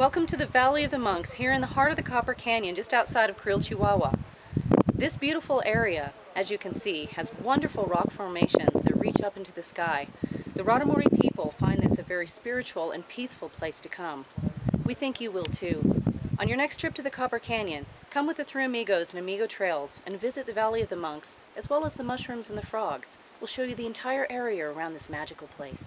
Welcome to the Valley of the Monks here in the heart of the Copper Canyon just outside of Creel, Chihuahua. This beautiful area, as you can see, has wonderful rock formations that reach up into the sky. The Raramuri people find this a very spiritual and peaceful place to come. We think you will too. On your next trip to the Copper Canyon, come with the Three Amigos and Amigo Trails and visit the Valley of the Monks, as well as the mushrooms and the frogs. We'll show you the entire area around this magical place.